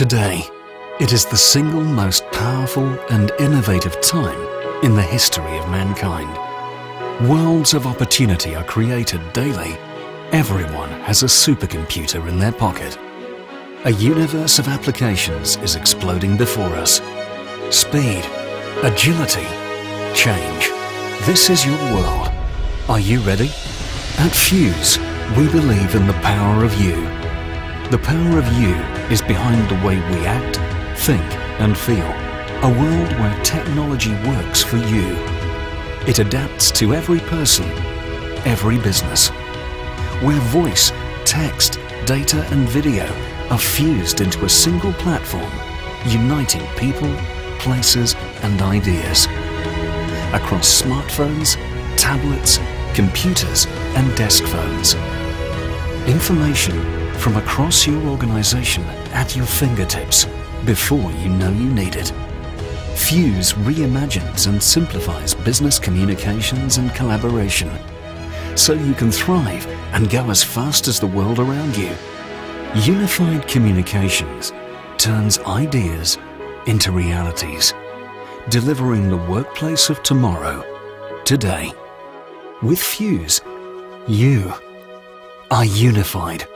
Today, it is the single most powerful and innovative time in the history of mankind. Worlds of opportunity are created daily. Everyone has a supercomputer in their pocket. A universe of applications is exploding before us. Speed, agility, change. This is your world. Are you ready? At Fuze, we believe in the power of you. The power of you is behind the way we act, think and feel. A world where technology works for you. It adapts to every person, every business. Where voice, text, data and video are fused into a single platform, uniting people, places and ideas. Across smartphones, tablets, computers and desk phones. Information from across your organization at your fingertips before you know you need it. Fuze reimagines and simplifies business communications and collaboration so you can thrive and go as fast as the world around you. Unified Communications turns ideas into realities, delivering the workplace of tomorrow, today. With Fuze, you are unified.